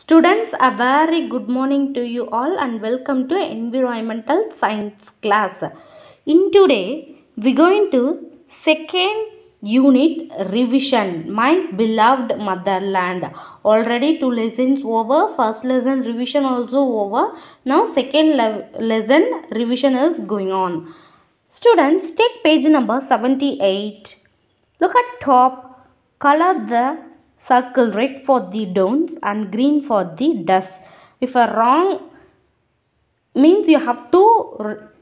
Students, a very good morning to you all and welcome to Environmental Science class. In today, we're going to second unit revision, My Beloved Motherland. Already two lessons over, first lesson revision also over. Now second le- lesson revision is going on. Students, take page number 78. Look at top, color the circle red for the don'ts and green for the does. If a wrong means you have to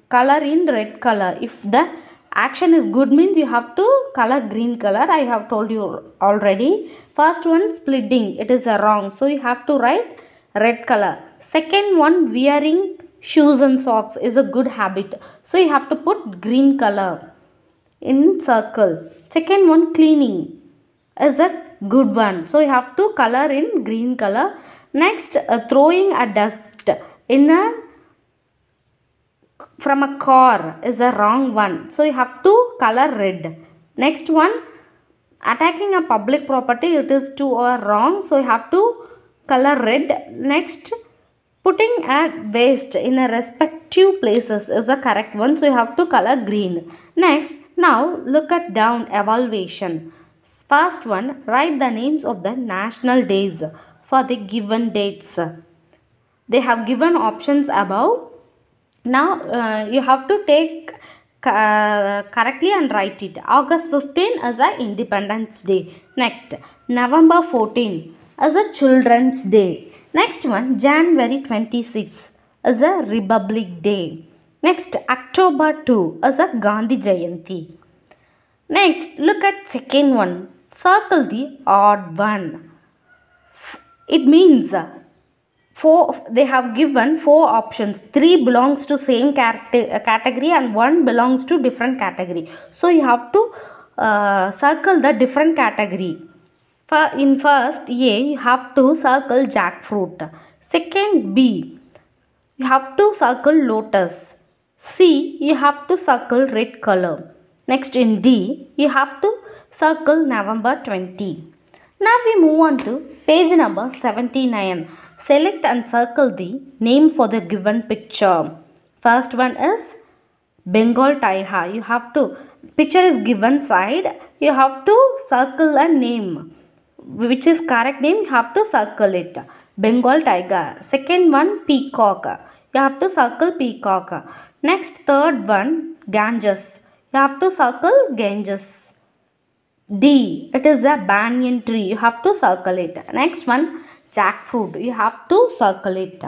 color in red color. If the action is good means you have to color green color. I have told you already. First one splitting, it is a wrong. So you have to write red color. Second one wearing shoes and socks is a good habit. So you have to put green color in circle. Second one cleaning is the good one. So you have to color in green color. Next uh, throwing a dust in a from a car is a wrong one. So you have to color red. Next one attacking a public property it is two or wrong. So you have to color red. Next putting a waste in a respective places is the correct one. So you have to color green. Next now look at down evaluation. First one write the names of the national days for the given dates. They have given options above. Now uh, you have to take uh, correctly and write it. August 15 as a independence day. Next november 14 as a children's day. Next one january 26 as a republic day. Next october 2 as a gandhi jayanti. Next look at second one circle the odd one. It means uh, four they have given four options. Three belongs to same character, category and one belongs to different category. So you have to uh, circle the different category. For in first a you have to circle jackfruit. Second b you have to circle lotus. C you have to circle red color. Next in d you have to circle november 20 now we move on to page number 79 Select and circle the name for the given picture. First one is Bengal Tiger. You have to, picture is given side. You have to circle a name. Which is correct name, you have to circle it. Bengal Tiger. Second one, Peacock. You have to circle Peacock. Next, third one, Ganges. You have to circle Ganges. D. It is a banyan tree. You have to circle it. Next one, jackfruit. You have to circle it.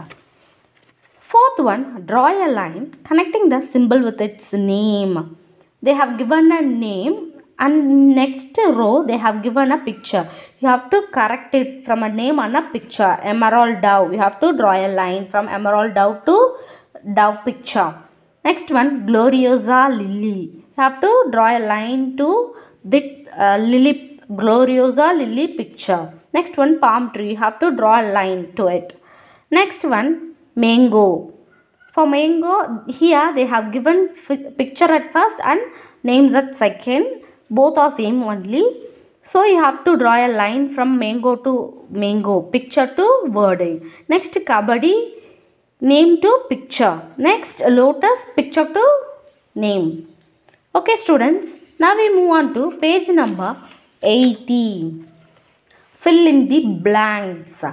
Fourth one, draw a line connecting the symbol with its name. They have given a name and next row they have given a picture. You have to correct it from a name and a picture. Emerald dove. You have to draw a line from emerald dove to dove picture. Next one, Gloriosa lily. You have to draw a line to the uh, lily Gloriosa lily picture. Next one, palm tree. You have to draw a line to it. Next one, mango. For mango, here they have given picture at first and names at second. Both are same only. So you have to draw a line from mango to mango, picture to word. Next, kabaddi, name to picture. Next, lotus, picture to name. Okay, students. Now we move on to page number 18. Fill in the blanks.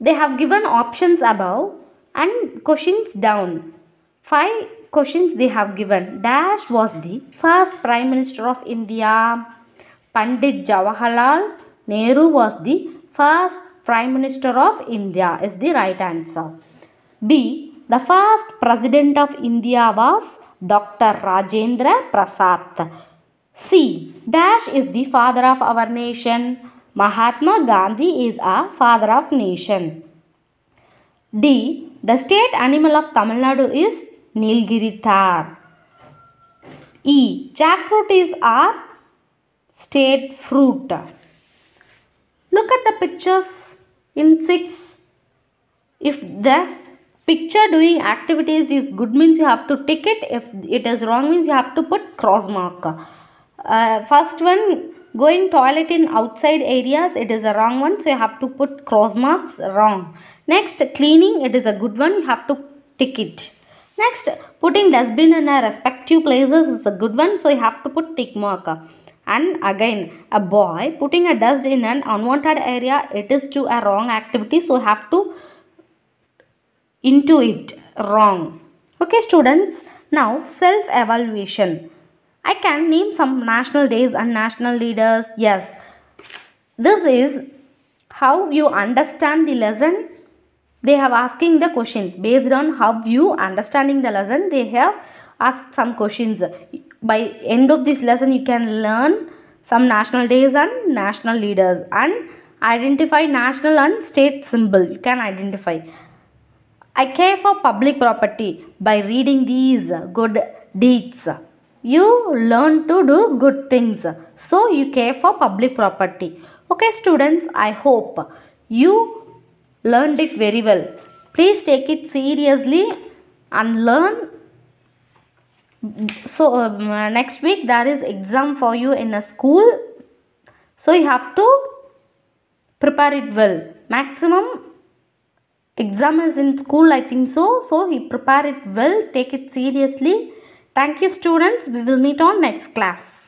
They have given options above and questions down. Five questions they have given. Dash was the first Prime Minister of India. Pandit Jawaharlal Nehru was the first Prime Minister of India is the right answer. B. The first President of India was Dr. Rajendra Prasad. C. Dash is the father of our nation. Mahatma Gandhi is a father of nation. D. The state animal of Tamil Nadu is Nilgiri Thar. E. Jackfruit is our state fruit. Look at the pictures in 6. If the picture doing activities is good means you have to tick it. If it is wrong means you have to put cross mark. Uh, first one going toilet in outside areas it is a wrong one so you have to put cross marks wrong next cleaning it is a good one you have to tick it next putting dustbin in a respective places is a good one so you have to put tick mark and again a boy putting a dust in an unwanted area it is to a wrong activity so you have to into it wrong okay students now self evaluation I can name some national days and national leaders. Yes, this is how you understand the lesson. They have asking the question based on how you understanding the lesson. They have asked some questions. By end of this lesson, you can learn some national days and national leaders and identify national and state symbol. You can identify. I care for public property by reading these good deeds. You learn to do good things so you care for public property. Okay students i hope you learned it very well. Please take it seriously and learn. So um, next week there is exam for you in a school. So you have to prepare it well. Maximum exam is in school i think so so you prepare it well take it seriously Thank you students. We will meet on next class.